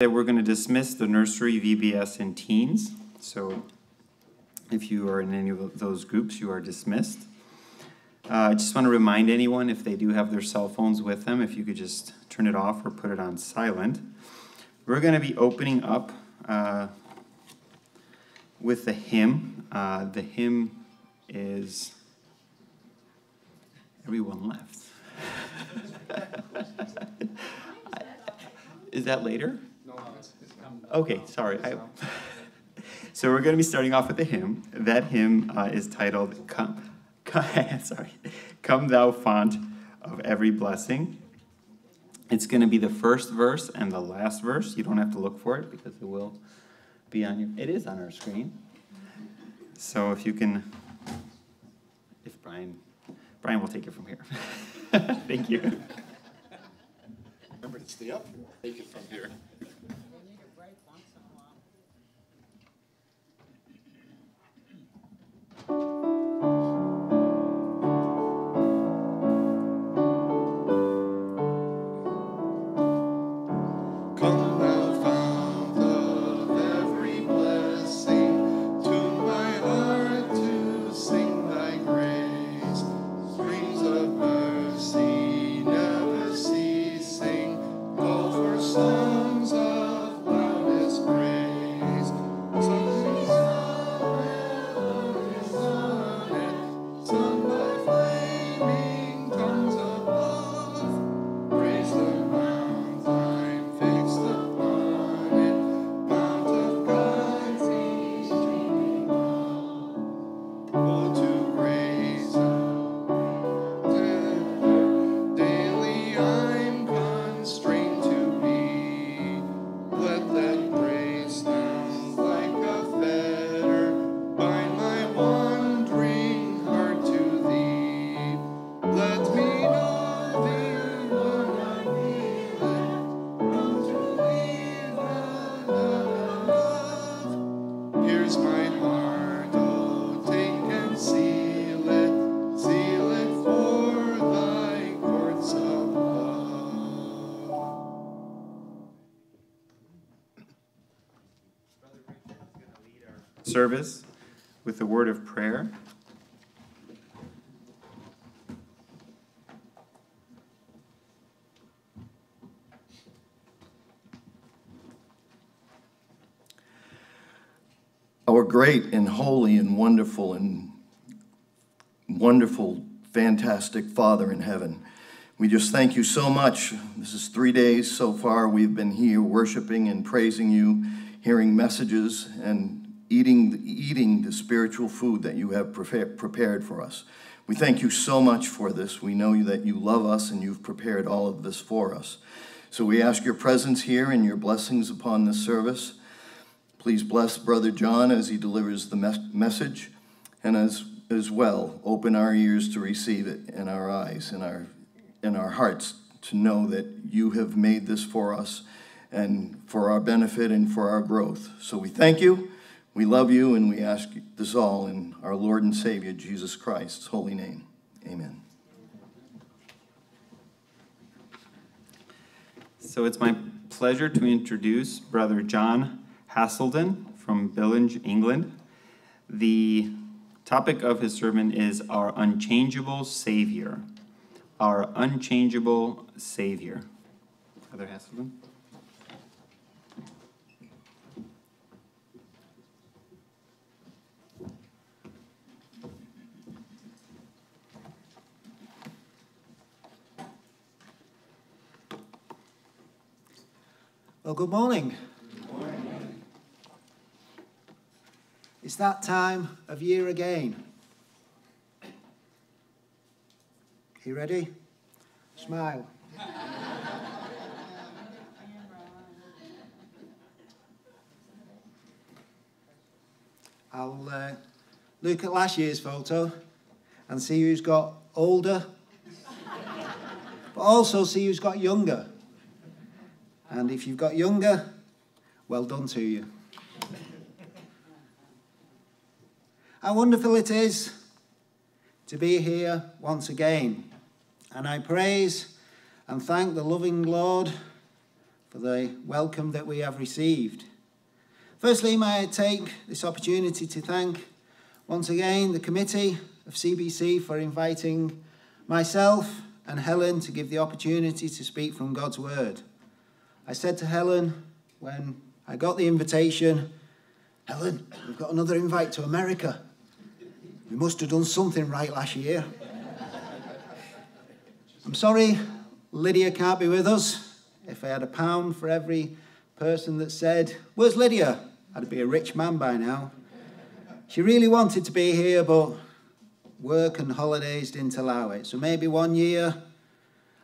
that we're going to dismiss the nursery, VBS, and teens. So if you are in any of those groups, you are dismissed. Uh, I just want to remind anyone if they do have their cell phones with them, if you could just turn it off or put it on silent. We're going to be opening up uh, with the hymn. Uh, the hymn is Everyone left. is that later? Okay, sorry. I, so we're going to be starting off with a hymn. That hymn uh, is titled "Come." sorry, "Come Thou Font of Every Blessing." It's going to be the first verse and the last verse. You don't have to look for it because it will be on your. It is on our screen. So if you can, if Brian Brian will take it from here. Thank you. Remember to stay up. Take it from here. Service with a word of prayer. Our great and holy and wonderful and wonderful, fantastic Father in heaven, we just thank you so much. This is three days so far we've been here worshiping and praising you, hearing messages, and eating, eating the spiritual food that you have prepared for us. We thank you so much for this. We know that you love us and you've prepared all of this for us. So we ask your presence here and your blessings upon this service. Please bless Brother John as he delivers the mes- message, and as, as well, open our ears to receive it and our eyes and our, and our hearts to know that you have made this for us and for our benefit and for our growth. So we thank you. We love you and we ask this all in our Lord and Savior, Jesus Christ's holy name. Amen. So it's my pleasure to introduce Brother John Haselden from Billinge, England. The topic of his sermon is Our Unchangeable Savior. Our Unchangeable Savior. Brother Haselden. Well, good morning. good morning. It's that time of year again. You ready? Smile. I'll uh, look at last year's photo and see who's got older, but also see who's got younger. And if you've got younger, well done to you. How wonderful it is to be here once again. And I praise and thank the loving Lord for the welcome that we have received. Firstly, may I take this opportunity to thank once again the committee of CBC for inviting myself and Helen to give the opportunity to speak from God's Word. I said to Helen when I got the invitation, Helen, we've got another invite to America. We must have done something right last year. I'm sorry Lydia can't be with us. If I had a pound for every person that said, Where's Lydia? I'd be a rich man by now. She really wanted to be here, but work and holidays didn't allow it. So maybe one year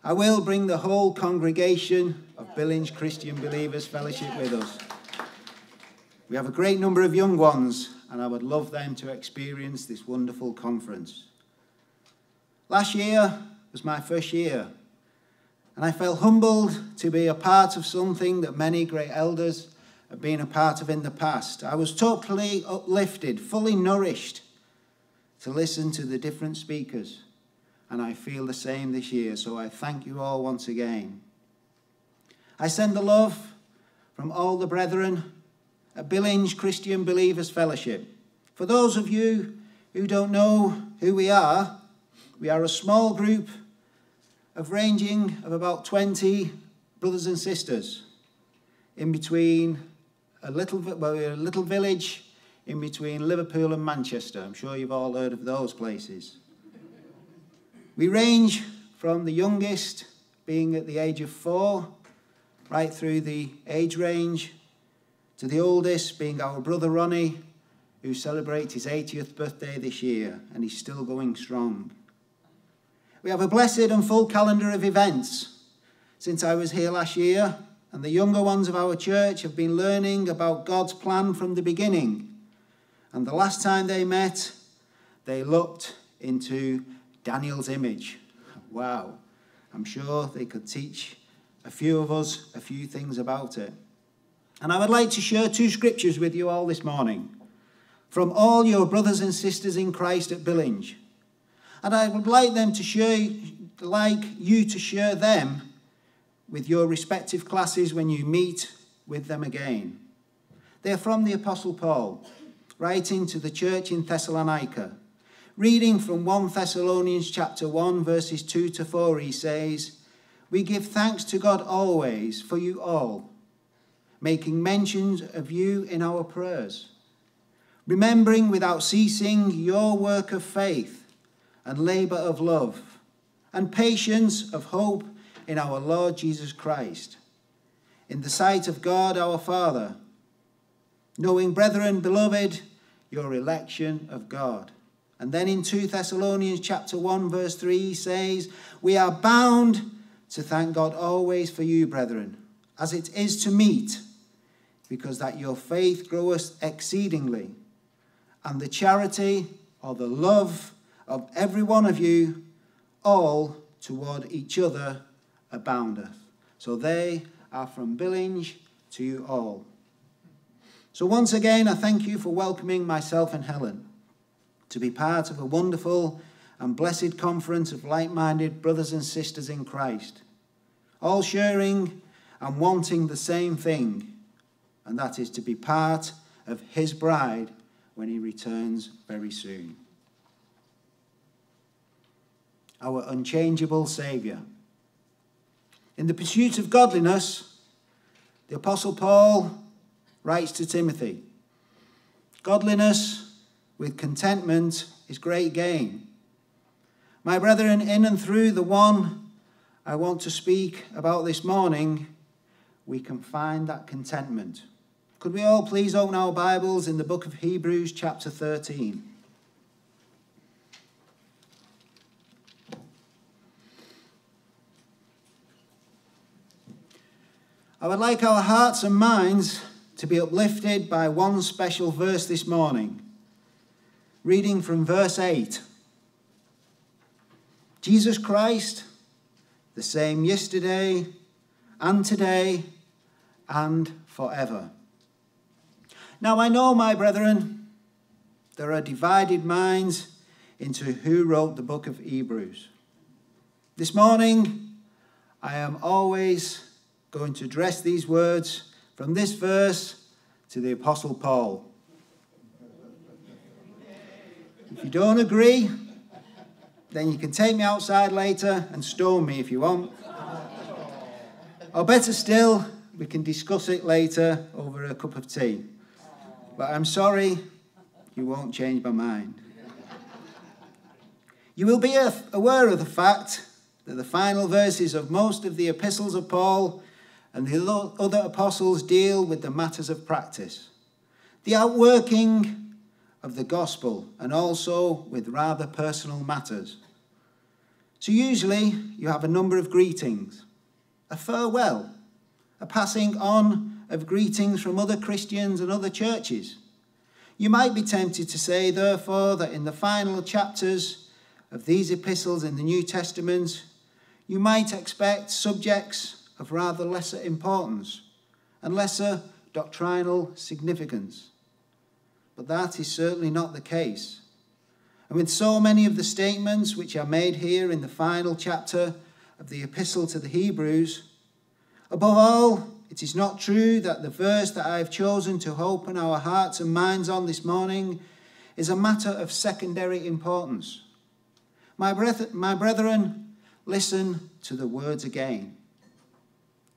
I will bring the whole congregation of Billinge Christian Believers Fellowship with us. We have a great number of young ones, and I would love them to experience this wonderful conference. Last year was my first year, and I felt humbled to be a part of something that many great elders have been a part of in the past. I was totally uplifted, fully nourished to listen to the different speakers. And I feel the same this year, so I thank you all once again. I send the love from all the brethren at Billinge Christian Believers Fellowship. For those of you who don't know who we are, we are a small group of ranging of about 20 brothers and sisters in between a little, well, a little village in between Liverpool and Manchester. I'm sure you've all heard of those places. We range from the youngest being at the age of four, right through the age range, to the oldest being our brother Ronnie, who celebrates his 80th birthday this year, and he's still going strong. We have a blessed and full calendar of events. Since I was here last year, and the younger ones of our church have been learning about God's plan from the beginning and the last time they met, they looked into Daniel's image. Wow. I'm sure they could teach a few of us a few things about it. And I would like to share two scriptures with you all this morning from all your brothers and sisters in Christ at Billinge. And I would like them to share like you to share them with your respective classes when you meet with them again. They're from the Apostle Paul writing to the church in Thessalonica. Reading from 1 Thessalonians chapter 1 verses 2 to 4 he says, "We give thanks to God always for you all, making mentions of you in our prayers, remembering without ceasing your work of faith and labor of love and patience of hope in our Lord Jesus Christ, in the sight of God our Father." knowing, brethren, beloved, your election of God. And then in 2 Thessalonians chapter 1 verse 3 he says, "We are bound to thank God always for you, brethren, as it is to meet, because that your faith groweth exceedingly, and the charity or the love of every one of you all toward each other aboundeth." So they are from Billinge to you all. So, once again, I thank you for welcoming myself and Helen to be part of a wonderful and blessed conference of like minded brothers and sisters in Christ, all sharing and wanting the same thing, and that is to be part of His bride when He returns very soon. Our unchangeable Saviour. In the pursuit of godliness, the Apostle Paul writes to Timothy Godliness with contentment is great gain. My brethren, in and through the one I want to speak about this morning, we can find that contentment. Could we all please open our Bibles in the book of Hebrews, chapter 13? I would like our hearts and minds to be uplifted by one special verse this morning. Reading from verse 8 Jesus Christ, the same yesterday and today and forever. Now I know, my brethren, there are divided minds into who wrote the book of Hebrews. This morning, I am always going to address these words from this verse to the Apostle Paul. If you don't agree, then you can take me outside later and stone me if you want. Or better still, we can discuss it later over a cup of tea. But I'm sorry, you won't change my mind. You will be aware of the fact that the final verses of most of the epistles of Paul and the other apostles deal with the matters of practice, the outworking of the gospel, and also with rather personal matters. So, usually, you have a number of greetings, a farewell, a passing on of greetings from other Christians and other churches. You might be tempted to say, therefore, that in the final chapters of these epistles in the New Testament, you might expect subjects of rather lesser importance and lesser doctrinal significance. But that is certainly not the case. And with so many of the statements which are made here in the final chapter of the Epistle to the Hebrews, above all, it is not true that the verse that I have chosen to open our hearts and minds on this morning is a matter of secondary importance. My, my brethren, listen to the words again.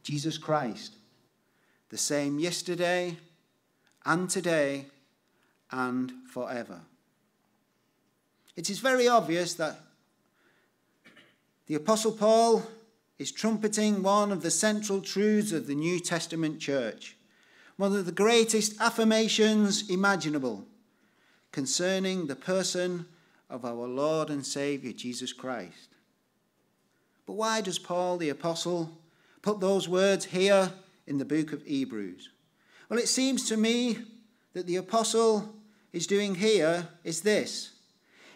Jesus Christ, the same yesterday and today and forever. It is very obvious that the Apostle Paul is trumpeting one of the central truths of the New Testament church, one of the greatest affirmations imaginable concerning the person of our Lord and Saviour Jesus Christ. But why does Paul the Apostle put those words here in the book of Hebrews? Well, it seems to me that the apostle is doing here is this.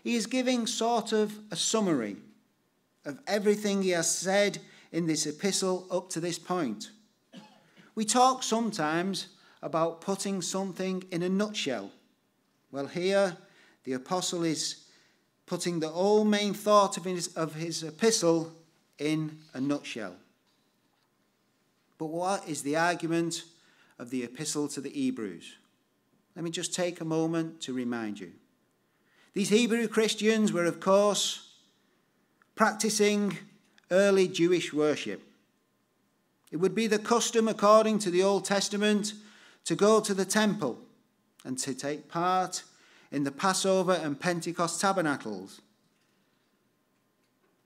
He is giving sort of a summary of everything he has said in this epistle up to this point. We talk sometimes about putting something in a nutshell. Well, here the apostle is putting the whole main thought of his, of his epistle in a nutshell. But what is the argument of the epistle to the Hebrews? Let me just take a moment to remind you. These Hebrew Christians were, of course, practicing early Jewish worship. It would be the custom, according to the Old Testament, to go to the temple and to take part in the Passover and Pentecost tabernacles.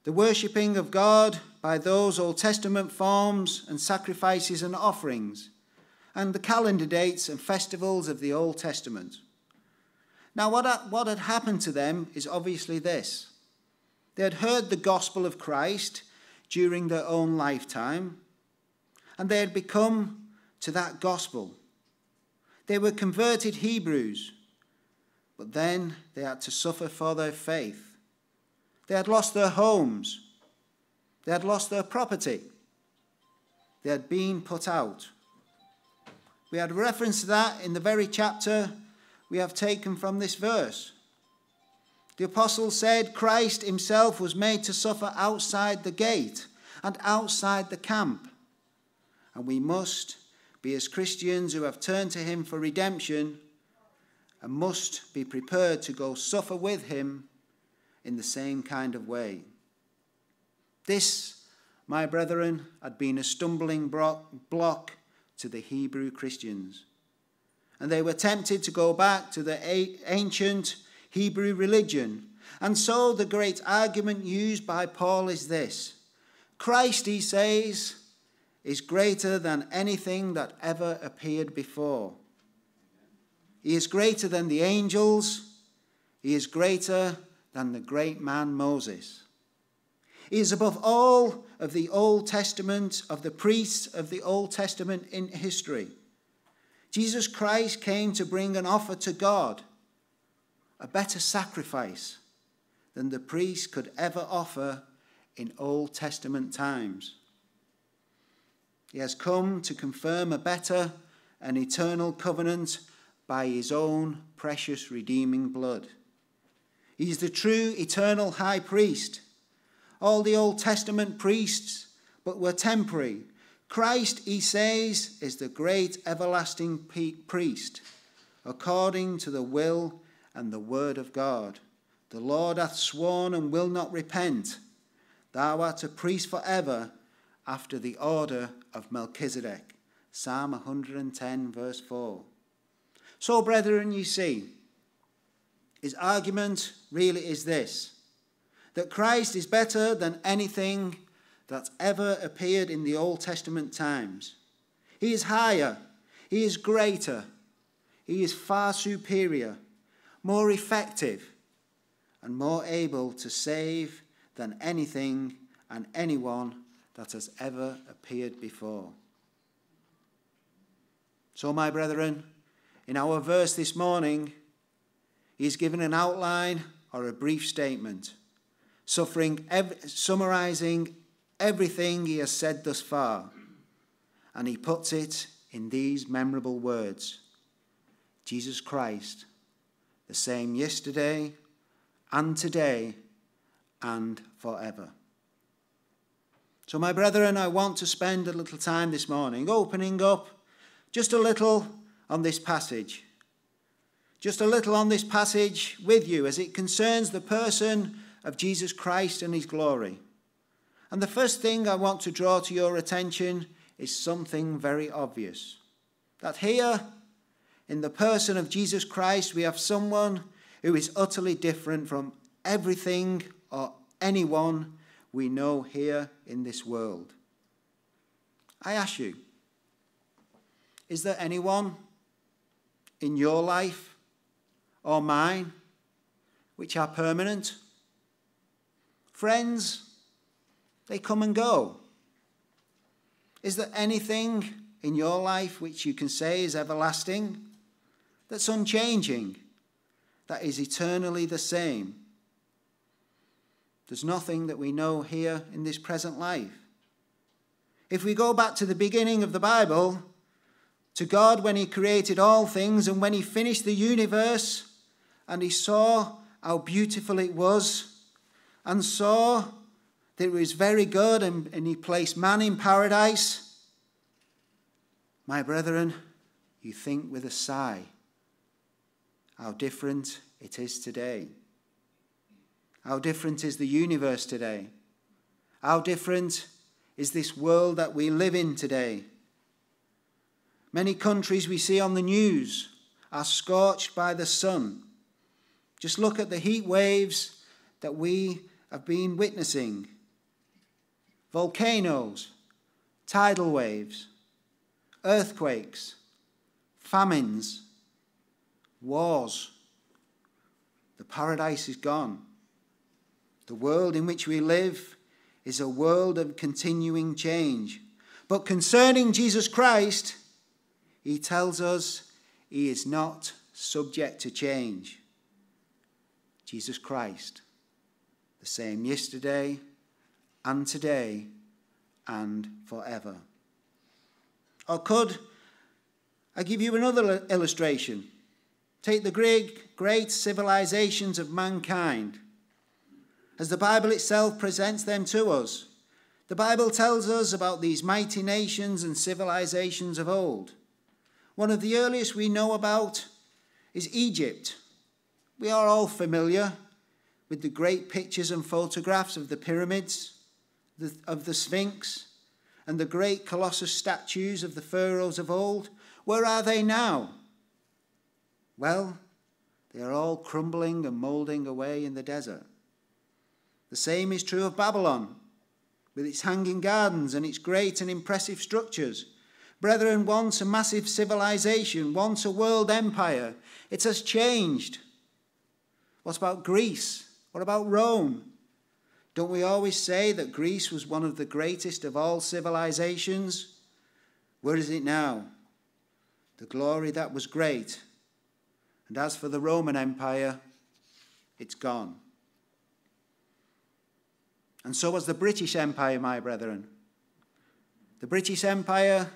The worshipping of God by those Old Testament forms and sacrifices and offerings, and the calendar dates and festivals of the Old Testament. Now, what, what had happened to them is obviously this they had heard the gospel of Christ during their own lifetime, and they had become to that gospel. They were converted Hebrews, but then they had to suffer for their faith. They had lost their homes. They had lost their property. They had been put out. We had reference to that in the very chapter we have taken from this verse. The apostle said Christ himself was made to suffer outside the gate and outside the camp. And we must be, as Christians who have turned to him for redemption, and must be prepared to go suffer with him in the same kind of way. This, my brethren, had been a stumbling block to the Hebrew Christians. And they were tempted to go back to the ancient Hebrew religion. And so the great argument used by Paul is this Christ, he says, is greater than anything that ever appeared before. He is greater than the angels. He is greater than the great man Moses. He is above all of the Old Testament, of the priests of the Old Testament in history. Jesus Christ came to bring an offer to God, a better sacrifice than the priest could ever offer in Old Testament times. He has come to confirm a better and eternal covenant by his own precious redeeming blood. He is the true eternal high priest. All the Old Testament priests but were temporary, Christ, he says, is the great everlasting priest, according to the will and the word of God. The Lord hath sworn and will not repent. Thou art a priest forever after the order of Melchizedek. Psalm 110, verse 4. So, brethren, you see, his argument really is this that Christ is better than anything that ever appeared in the Old Testament times. He is higher, he is greater, he is far superior, more effective, and more able to save than anything and anyone that has ever appeared before. So, my brethren, in our verse this morning, he's given an outline or a brief statement, ev- summarizing everything he has said thus far, and he puts it in these memorable words Jesus Christ, the same yesterday and today and forever. So, my brethren, I want to spend a little time this morning opening up just a little on this passage. Just a little on this passage with you as it concerns the person of Jesus Christ and his glory. And the first thing I want to draw to your attention is something very obvious. That here, in the person of Jesus Christ, we have someone who is utterly different from everything or anyone we know here in this world. I ask you, is there anyone in your life or mine which are permanent? Friends, they come and go. Is there anything in your life which you can say is everlasting, that's unchanging, that is eternally the same? There's nothing that we know here in this present life. If we go back to the beginning of the Bible, to God when He created all things and when He finished the universe, and He saw how beautiful it was, and saw that it was very good, and, and He placed man in paradise. My brethren, you think with a sigh how different it is today. How different is the universe today? How different is this world that we live in today? Many countries we see on the news are scorched by the sun. Just look at the heat waves that we have been witnessing volcanoes, tidal waves, earthquakes, famines, wars. The paradise is gone. The world in which we live is a world of continuing change. But concerning Jesus Christ, he tells us he is not subject to change. Jesus Christ, the same yesterday and today and forever. Or could I give you another illustration? Take the great, great civilizations of mankind as the Bible itself presents them to us. The Bible tells us about these mighty nations and civilizations of old. One of the earliest we know about is Egypt. We are all familiar with the great pictures and photographs of the pyramids, the, of the Sphinx, and the great colossal statues of the pharaohs of old. Where are they now? Well, they are all crumbling and moulding away in the desert. The same is true of Babylon, with its hanging gardens and its great and impressive structures. Brethren, once a massive civilization, once a world empire, it has changed. What about Greece? What about Rome? Don't we always say that Greece was one of the greatest of all civilizations? Where is it now? The glory that was great. And as for the Roman Empire, it's gone. And so was the British Empire, my brethren. The British Empire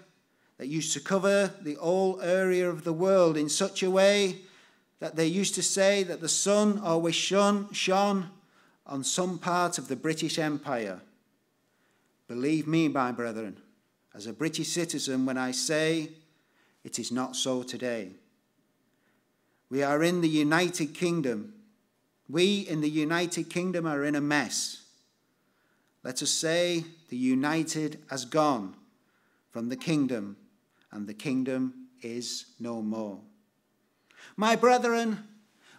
that used to cover the whole area of the world in such a way that they used to say that the sun always shone, shone on some part of the British Empire. Believe me, my brethren, as a British citizen when I say it is not so today. We are in the United Kingdom. We in the United Kingdom are in a mess. Let us say the united has gone from the kingdom, and the kingdom is no more. My brethren,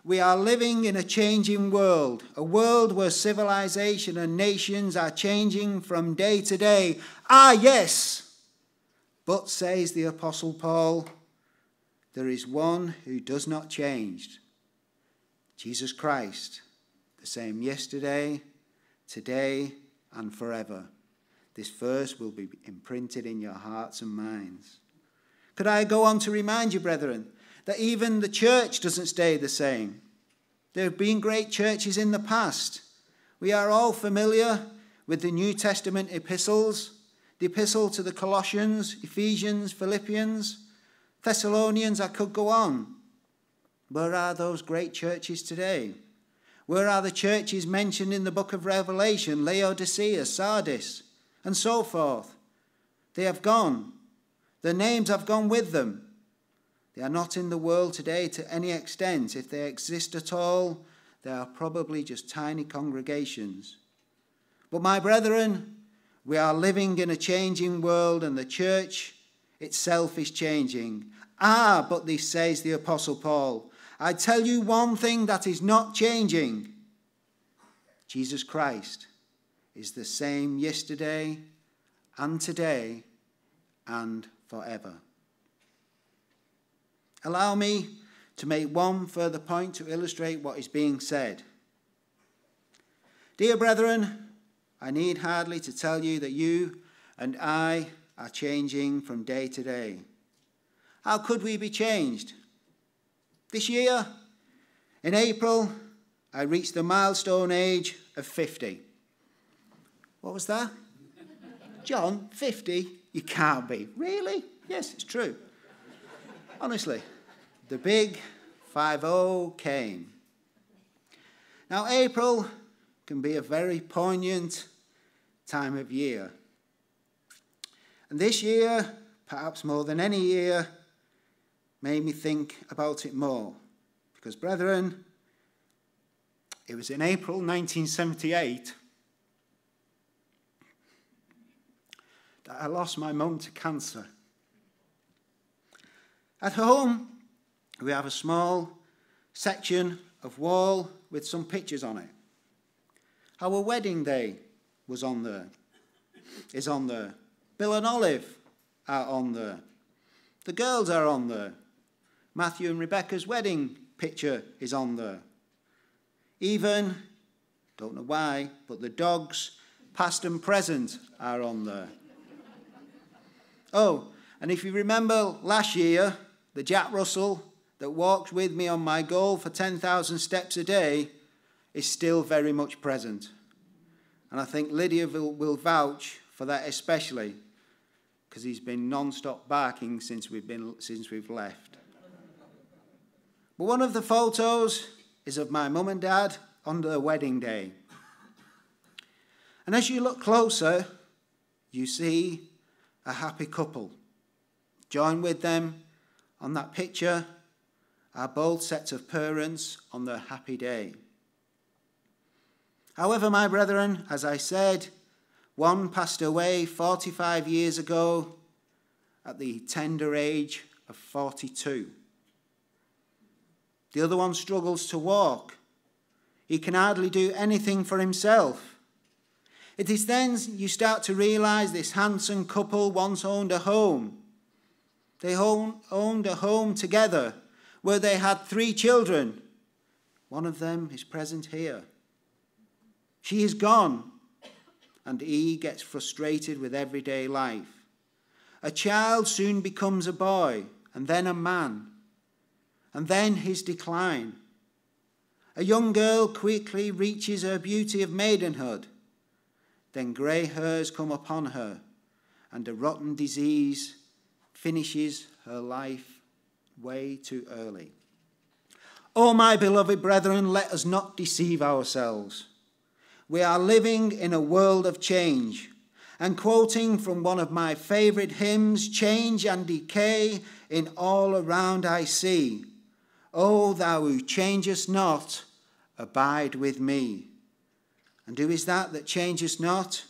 we are living in a changing world, a world where civilization and nations are changing from day to day. Ah, yes, but says the Apostle Paul, there is one who does not change Jesus Christ, the same yesterday, today, and forever. This verse will be imprinted in your hearts and minds. Could I go on to remind you, brethren, that even the church doesn't stay the same? There have been great churches in the past. We are all familiar with the New Testament epistles, the epistle to the Colossians, Ephesians, Philippians, Thessalonians, I could go on. Where are those great churches today? Where are the churches mentioned in the book of Revelation, Laodicea, Sardis, and so forth? They have gone. Their names have gone with them. They are not in the world today to any extent. If they exist at all, they are probably just tiny congregations. But, my brethren, we are living in a changing world, and the church itself is changing. Ah, but this says the Apostle Paul I tell you one thing that is not changing Jesus Christ is the same yesterday and today and forever. Allow me to make one further point to illustrate what is being said. Dear brethren, I need hardly to tell you that you and I are changing from day to day. How could we be changed? This year, in April, I reached the milestone age of 50. What was that? John, 50? You can't be. Really? Yes, it's true. Honestly, the big 5 0 came. Now, April can be a very poignant time of year. And this year, perhaps more than any year, made me think about it more. Because, brethren, it was in April 1978 that I lost my mum to cancer. At home, we have a small section of wall with some pictures on it. Our wedding day was on there, is on there. Bill and Olive are on there. The girls are on there. Matthew and Rebecca's wedding picture is on there. Even, don't know why, but the dogs, past and present, are on there. Oh, and if you remember last year, the Jack Russell that walked with me on my goal for 10,000 steps a day is still very much present. And I think Lydia will, will vouch for that especially because he's been non-stop barking since we've, been, since we've left. But one of the photos is of my mum and dad on their wedding day. And as you look closer, you see a happy couple. Join with them on that picture are both sets of parents on their happy day. However, my brethren, as I said, one passed away 45 years ago at the tender age of 42. The other one struggles to walk. He can hardly do anything for himself. It is then you start to realize this handsome couple once owned a home. They owned a home together where they had three children. One of them is present here. She is gone, and he gets frustrated with everyday life. A child soon becomes a boy, and then a man, and then his decline. A young girl quickly reaches her beauty of maidenhood. Then grey hairs come upon her, and a rotten disease finishes her life way too early. Oh, my beloved brethren, let us not deceive ourselves. We are living in a world of change, And quoting from one of my favorite hymns, change and decay in all around I see. O thou who changest not, abide with me. And who is that that changes not?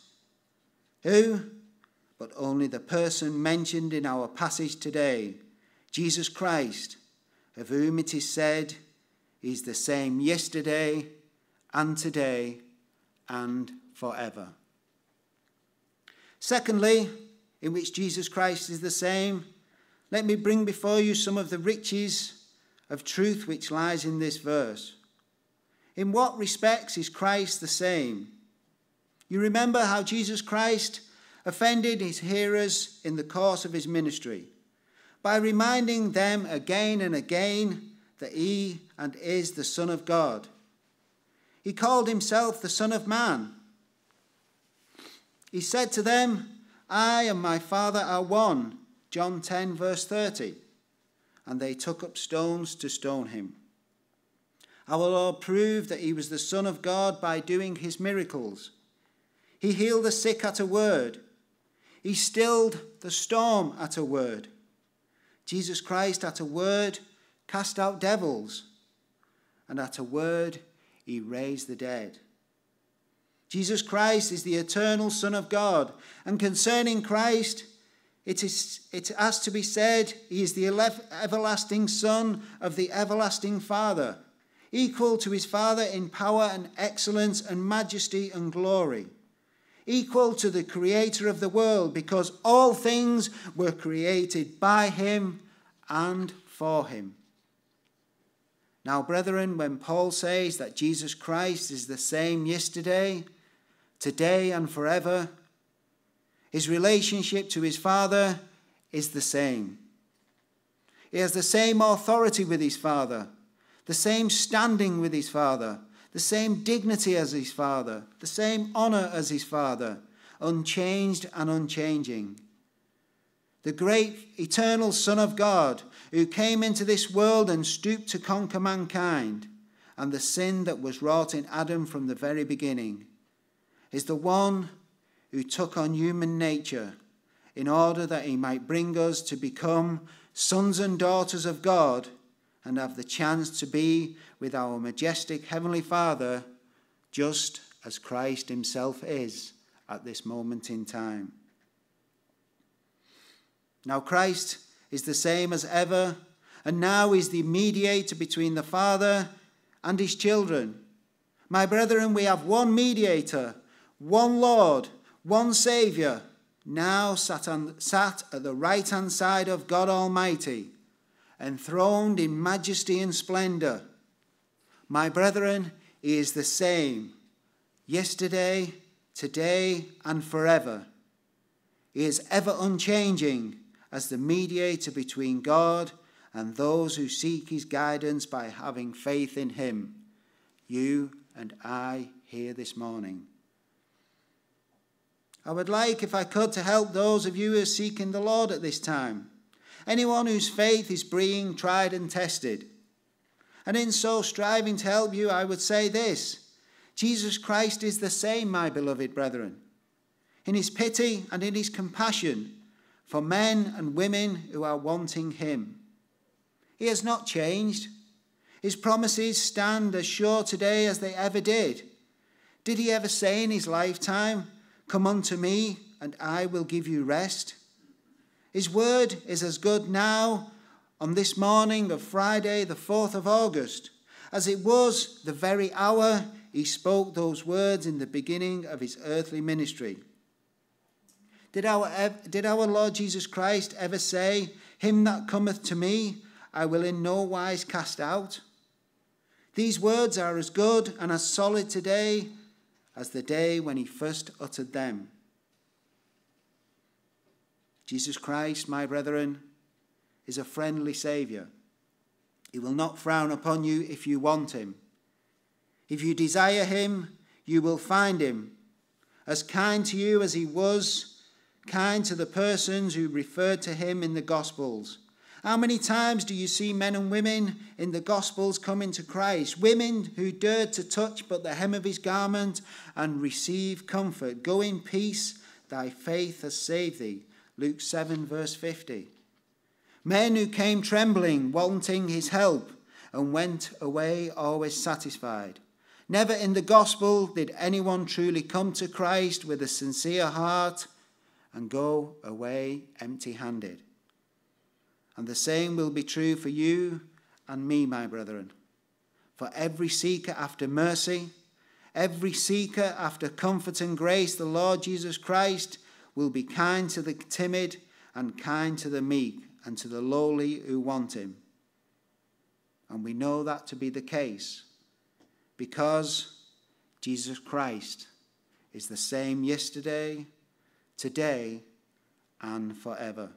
Who? But only the person mentioned in our passage today, Jesus Christ, of whom it is said, He's the same yesterday and today and forever. Secondly, in which Jesus Christ is the same, let me bring before you some of the riches of truth which lies in this verse. In what respects is Christ the same? You remember how Jesus Christ offended his hearers in the course of his ministry by reminding them again and again that he and is the Son of God. He called himself the Son of Man. He said to them, I and my Father are one. John 10, verse 30. And they took up stones to stone him. Our Lord proved that he was the Son of God by doing his miracles. He healed the sick at a word. He stilled the storm at a word. Jesus Christ, at a word, cast out devils. And at a word, he raised the dead. Jesus Christ is the eternal Son of God. And concerning Christ, it, is, it has to be said, he is the everlasting Son of the everlasting Father equal to his Father in power and excellence and majesty and glory, equal to the Creator of the world, because all things were created by him and for him. Now, brethren, when Paul says that Jesus Christ is the same yesterday, today, and forever, his relationship to his Father is the same. He has the same authority with his Father the same standing with his father, the same dignity as his father, the same honor as his father, unchanged and unchanging. The great eternal Son of God, who came into this world and stooped to conquer mankind and the sin that was wrought in Adam from the very beginning, is the one who took on human nature in order that he might bring us to become sons and daughters of God and have the chance to be with our majestic Heavenly Father just as Christ Himself is at this moment in time. Now, Christ is the same as ever, and now is the mediator between the Father and His children. My brethren, we have one mediator, one Lord, one Saviour, now sat, on, sat at the right hand side of God Almighty enthroned in majesty and splendor. My brethren, he is the same yesterday, today, and forever. He is ever unchanging as the mediator between God and those who seek his guidance by having faith in him. You and I here this morning. I would like, if I could, to help those of you who are seeking the Lord at this time anyone whose faith is being tried and tested. And in so striving to help you, I would say this Jesus Christ is the same, my beloved brethren, in his pity and in his compassion for men and women who are wanting him. He has not changed. His promises stand as sure today as they ever did. Did he ever say in his lifetime, Come unto me, and I will give you rest? His word is as good now on this morning of Friday, the 4th of August, as it was the very hour he spoke those words in the beginning of his earthly ministry. Did our, did our Lord Jesus Christ ever say, Him that cometh to me, I will in no wise cast out? These words are as good and as solid today as the day when he first uttered them. Jesus Christ, my brethren, is a friendly Saviour. He will not frown upon you if you want him. If you desire him, you will find him. As kind to you as he was, kind to the persons who referred to him in the Gospels. How many times do you see men and women in the Gospels coming to Christ? Women who dared to touch but the hem of his garment and receive comfort. Go in peace thy faith has saved thee. Luke 7, verse 50. Men who came trembling, wanting his help, and went away always satisfied. Never in the gospel did anyone truly come to Christ with a sincere heart and go away empty handed. And the same will be true for you and me, my brethren. For every seeker after mercy, every seeker after comfort and grace, the Lord Jesus Christ will be kind to the timid and kind to the meek and to the lowly who want him. And we know that to be the case because Jesus Christ is the same yesterday, today, and forever.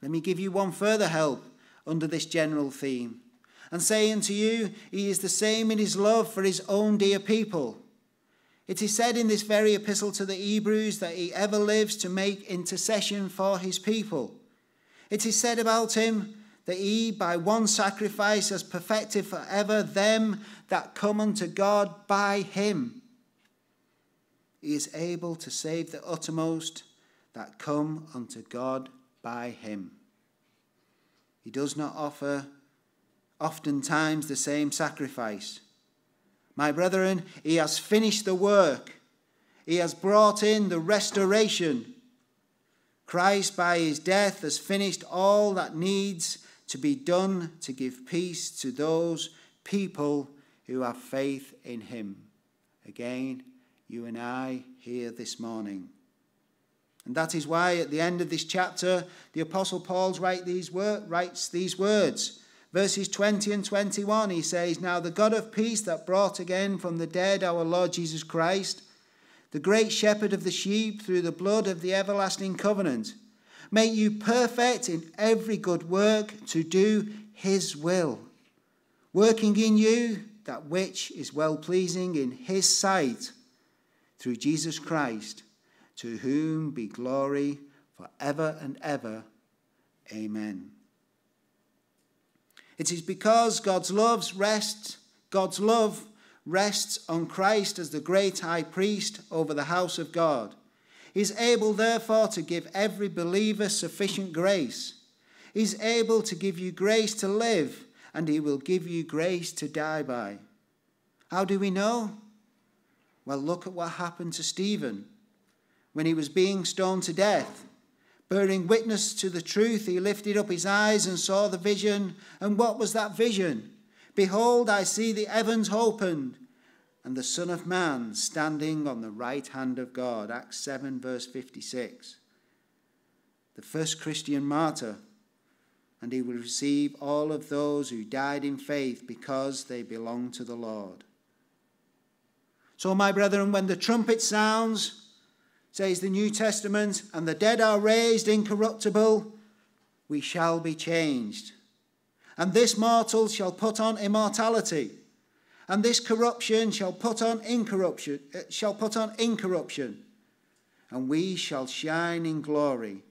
Let me give you one further help under this general theme and say unto you, He is the same in His love for His own dear people. It is said in this very epistle to the Hebrews that He ever lives to make intercession for His people. It is said about Him that He, by one sacrifice, has perfected forever them that come unto God by Him. He is able to save the uttermost that come unto God by Him. He does not offer oftentimes the same sacrifice. My brethren, he has finished the work. He has brought in the restoration. Christ, by his death, has finished all that needs to be done to give peace to those people who have faith in him. Again, you and I here this morning. And that is why at the end of this chapter, the Apostle Paul writes these words. Verses 20 and 21, he says, Now the God of peace that brought again from the dead our Lord Jesus Christ, the great shepherd of the sheep through the blood of the everlasting covenant, make you perfect in every good work to do his will, working in you that which is well pleasing in his sight through Jesus Christ to whom be glory for ever and ever. Amen. It is because God's love rests, God's love rests on Christ as the great high priest over the house of God. He is able, therefore, to give every believer sufficient grace. He is able to give you grace to live, and he will give you grace to die by. How do we know? Well, look at what happened to Stephen when he was being stoned to death. Bearing witness to the truth, he lifted up his eyes and saw the vision. And what was that vision? Behold, I see the heavens opened, and the Son of Man standing on the right hand of God. Acts 7, verse 56. The first Christian martyr, and he will receive all of those who died in faith because they belong to the Lord. So, my brethren, when the trumpet sounds, says the New Testament, and the dead are raised incorruptible, we shall be changed. And this mortal shall put on immortality, and this corruption shall put on incorruption, uh, shall put on incorruption, and we shall shine in glory,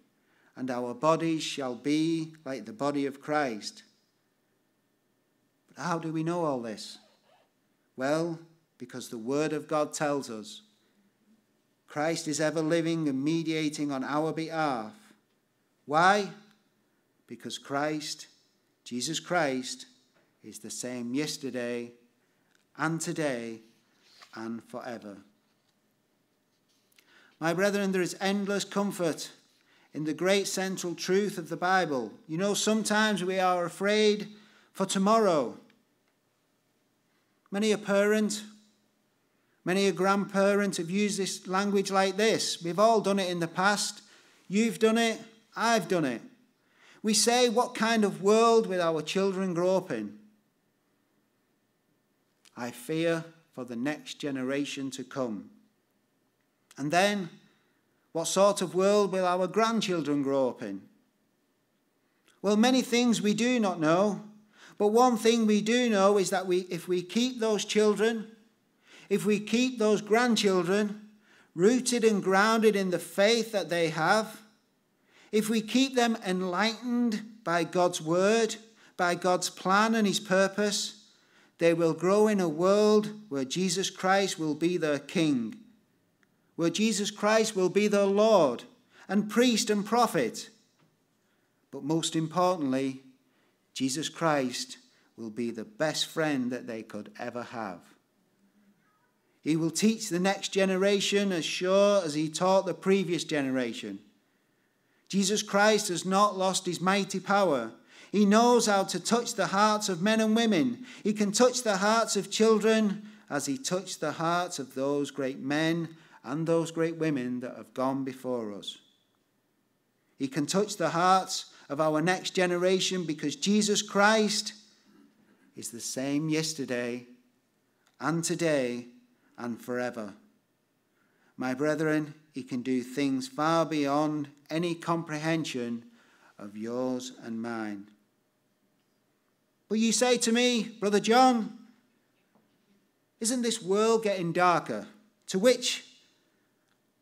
and our bodies shall be like the body of Christ. But how do we know all this? Well, because the Word of God tells us Christ is ever living and mediating on our behalf. Why? Because Christ, Jesus Christ, is the same yesterday and today and forever. My brethren, there is endless comfort in the great central truth of the Bible. You know, sometimes we are afraid for tomorrow. Many a parent Many a grandparent have used this language like this. We've all done it in the past. You've done it. I've done it. We say, What kind of world will our children grow up in? I fear for the next generation to come. And then, what sort of world will our grandchildren grow up in? Well, many things we do not know, but one thing we do know is that we, if we keep those children if we keep those grandchildren rooted and grounded in the faith that they have, if we keep them enlightened by God's word, by God's plan and his purpose, they will grow in a world where Jesus Christ will be their king, where Jesus Christ will be their Lord and priest and prophet. But most importantly, Jesus Christ will be the best friend that they could ever have. He will teach the next generation as sure as he taught the previous generation. Jesus Christ has not lost his mighty power. He knows how to touch the hearts of men and women. He can touch the hearts of children as he touched the hearts of those great men and those great women that have gone before us. He can touch the hearts of our next generation because Jesus Christ is the same yesterday and today and forever. My brethren, he can do things far beyond any comprehension of yours and mine. But you say to me, Brother John, isn't this world getting darker? To which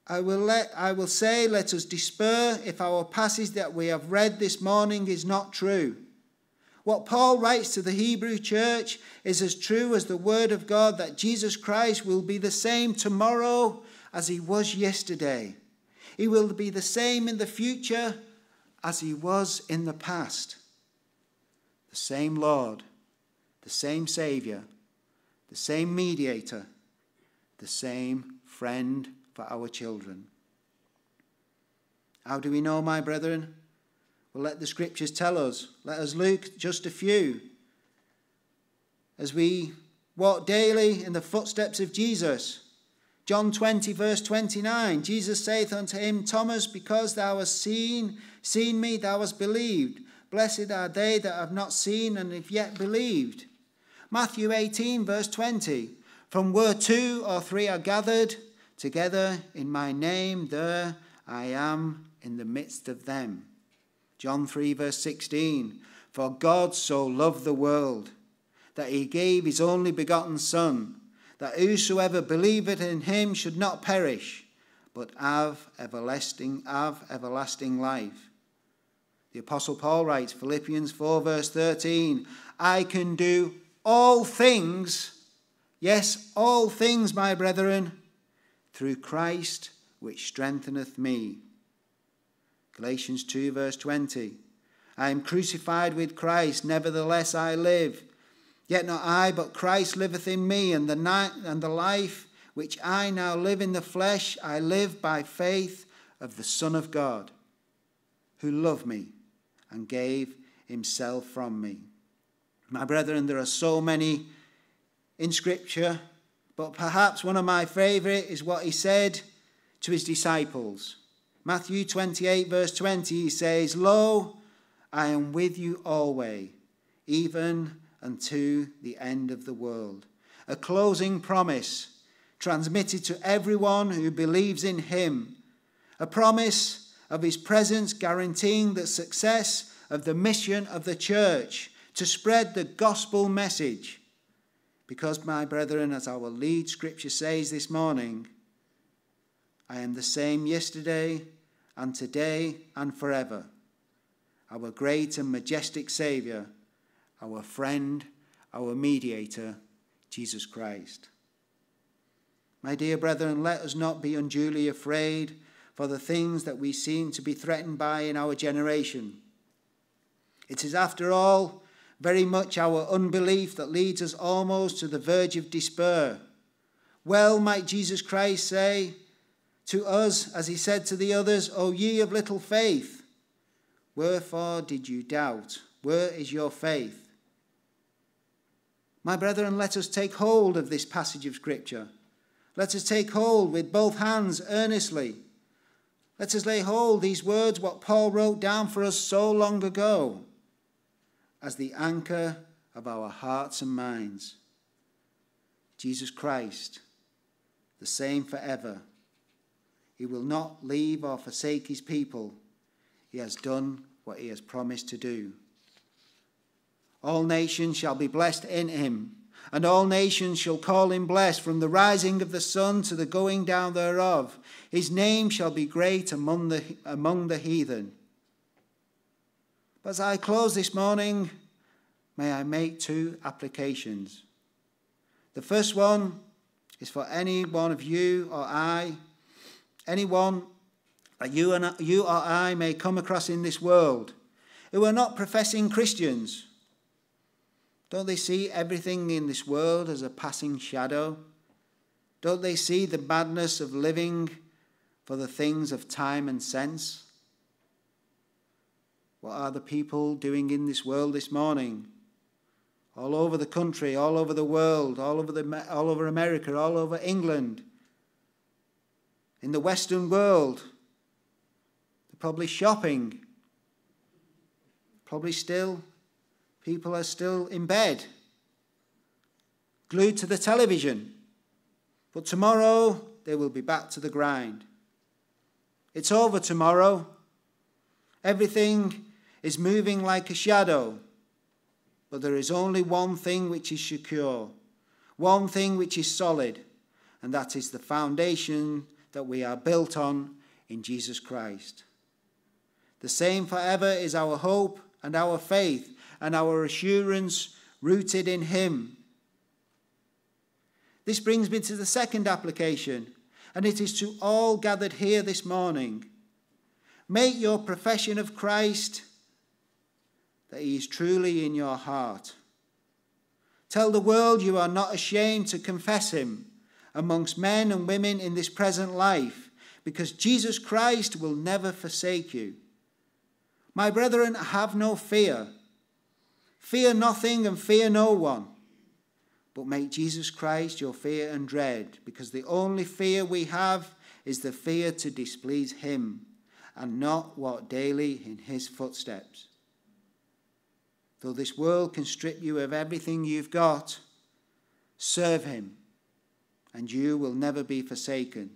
I will, let, I will say, let us despair if our passage that we have read this morning is not true. What Paul writes to the Hebrew church is as true as the word of God that Jesus Christ will be the same tomorrow as he was yesterday. He will be the same in the future as he was in the past. The same Lord, the same Saviour, the same mediator, the same friend for our children. How do we know, my brethren? Well, let the scriptures tell us. Let us look just a few. As we walk daily in the footsteps of Jesus. John 20, verse 29 Jesus saith unto him, Thomas, because thou hast seen, seen me, thou hast believed. Blessed are they that have not seen and have yet believed. Matthew 18, verse 20 From where two or three are gathered together in my name, there I am in the midst of them. John 3, verse 16 For God so loved the world that he gave his only begotten Son, that whosoever believeth in him should not perish, but have everlasting, have everlasting life. The Apostle Paul writes, Philippians 4, verse 13, I can do all things, yes, all things, my brethren, through Christ which strengtheneth me. Galatians 2, verse 20. I am crucified with Christ, nevertheless I live. Yet not I, but Christ liveth in me, and the, night, and the life which I now live in the flesh, I live by faith of the Son of God, who loved me and gave himself from me. My brethren, there are so many in Scripture, but perhaps one of my favourite is what he said to his disciples. Matthew 28, verse 20, he says, Lo, I am with you always, even unto the end of the world. A closing promise transmitted to everyone who believes in him. A promise of his presence guaranteeing the success of the mission of the church to spread the gospel message. Because, my brethren, as our lead scripture says this morning, I am the same yesterday and today and forever. Our great and majestic Saviour, our friend, our mediator, Jesus Christ. My dear brethren, let us not be unduly afraid for the things that we seem to be threatened by in our generation. It is, after all, very much our unbelief that leads us almost to the verge of despair. Well might Jesus Christ say, to us, as he said to the others, O ye of little faith, wherefore did you doubt? Where is your faith? My brethren, let us take hold of this passage of Scripture. Let us take hold with both hands earnestly. Let us lay hold these words, what Paul wrote down for us so long ago, as the anchor of our hearts and minds. Jesus Christ, the same forever he will not leave or forsake his people. He has done what he has promised to do. All nations shall be blessed in him, and all nations shall call him blessed from the rising of the sun to the going down thereof. His name shall be great among the, among the heathen. But as I close this morning, may I make two applications. The first one is for any one of you or I anyone that you, and, you or I may come across in this world who are not professing Christians. Don't they see everything in this world as a passing shadow? Don't they see the madness of living for the things of time and sense? What are the people doing in this world this morning? All over the country, all over the world, all over, the, all over America, all over England, in the Western world. They're probably shopping. Probably still, people are still in bed, glued to the television. But tomorrow, they will be back to the grind. It's over tomorrow. Everything is moving like a shadow. But there is only one thing which is secure, one thing which is solid, and that is the foundation that we are built on in Jesus Christ. The same forever is our hope and our faith and our assurance rooted in Him. This brings me to the second application, and it is to all gathered here this morning. Make your profession of Christ that He is truly in your heart. Tell the world you are not ashamed to confess Him amongst men and women in this present life, because Jesus Christ will never forsake you. My brethren, have no fear. Fear nothing and fear no one, but make Jesus Christ your fear and dread, because the only fear we have is the fear to displease Him and not walk daily in His footsteps. Though this world can strip you of everything you've got, serve Him and you will never be forsaken.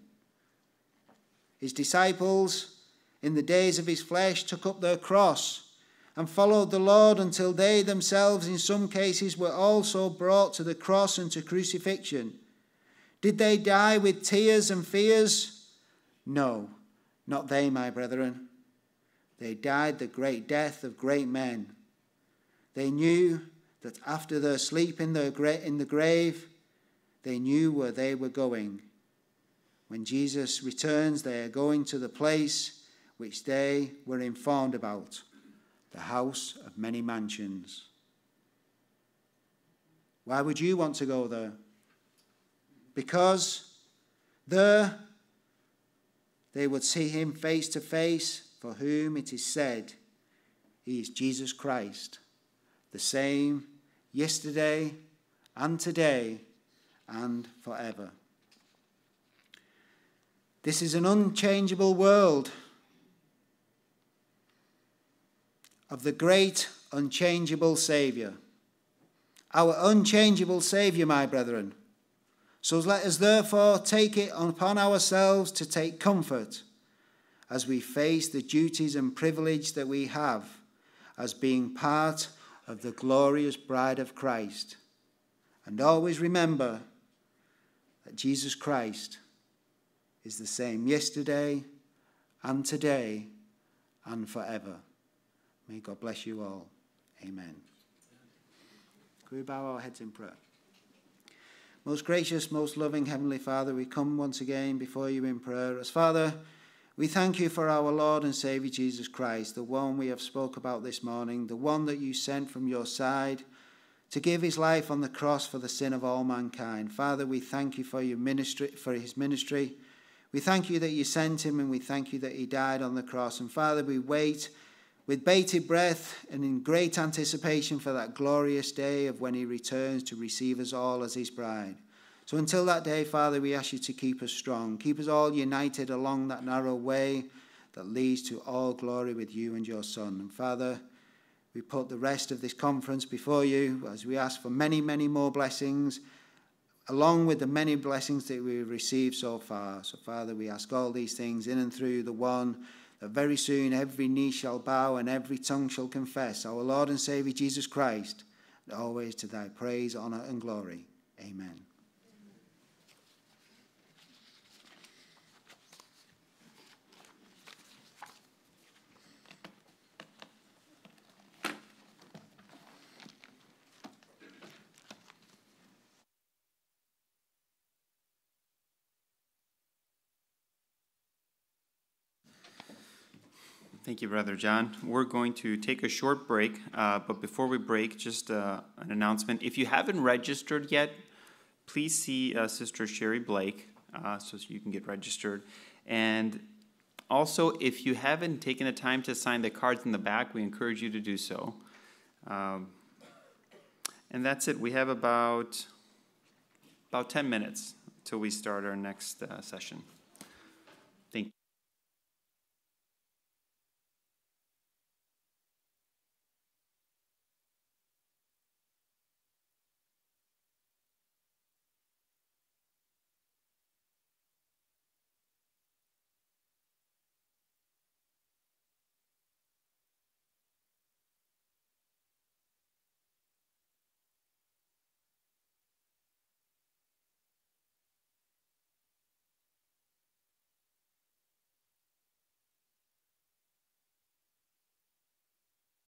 His disciples, in the days of his flesh, took up their cross and followed the Lord until they themselves, in some cases, were also brought to the cross and to crucifixion. Did they die with tears and fears? No, not they, my brethren. They died the great death of great men. They knew that after their sleep in the, grave, they knew where they were going. When Jesus returns, they are going to the place which they were informed about the house of many mansions. Why would you want to go there? Because there they would see him face to face, for whom it is said, He is Jesus Christ, the same yesterday and today and forever. This is an unchangeable world of the great unchangeable Saviour. Our unchangeable Saviour, my brethren. So let us therefore take it upon ourselves to take comfort as we face the duties and privilege that we have as being part of the glorious bride of Christ. And always remember that Jesus Christ is the same yesterday and today and forever. May God bless you all. Amen. Can we bow our heads in prayer? Most gracious, most loving Heavenly Father, we come once again before you in prayer. As Father, we thank you for our Lord and Saviour Jesus Christ, the one we have spoke about this morning, the one that you sent from your side to give his life on the cross for the sin of all mankind. Father, we thank you for your ministry, for his ministry. We thank you that you sent him and we thank you that he died on the cross. And Father, we wait with bated breath and in great anticipation for that glorious day of when he returns to receive us all as his bride. So until that day, Father, we ask you to keep us strong. Keep us all united along that narrow way that leads to all glory with you and your Son. And Father, we put the rest of this conference before you as we ask for many, many more blessings, along with the many blessings that we've received so far. So, Father, we ask all these things in and through the one that very soon every knee shall bow and every tongue shall confess our Lord and Saviour Jesus Christ, always to thy praise, honour, and glory. Amen. Thank you, Brother John. We're going to take a short break, uh, but before we break, just uh, an announcement. If you haven't registered yet, please see uh, Sister Sherry Blake uh, so you can get registered. And also, if you haven't taken the time to sign the cards in the back, we encourage you to do so. Um, and that's it. We have about about 10 minutes till we start our next uh, session. Thank you.